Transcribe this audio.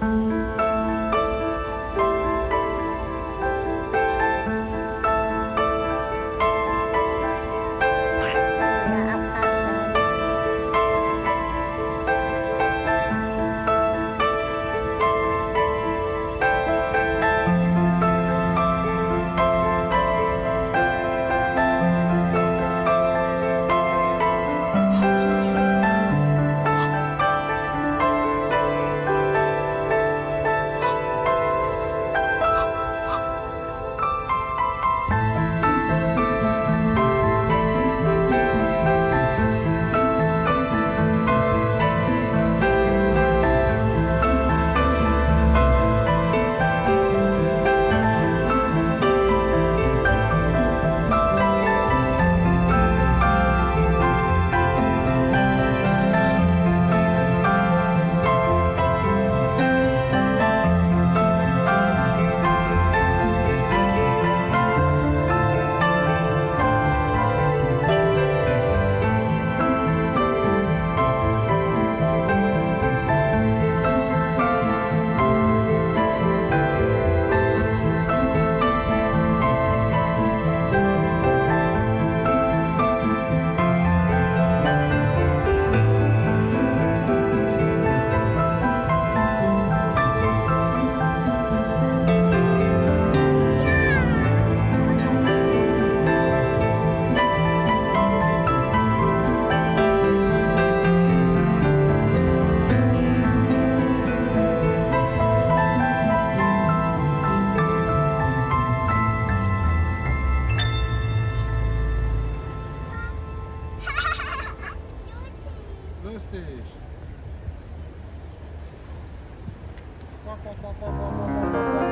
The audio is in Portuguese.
嗯 quá.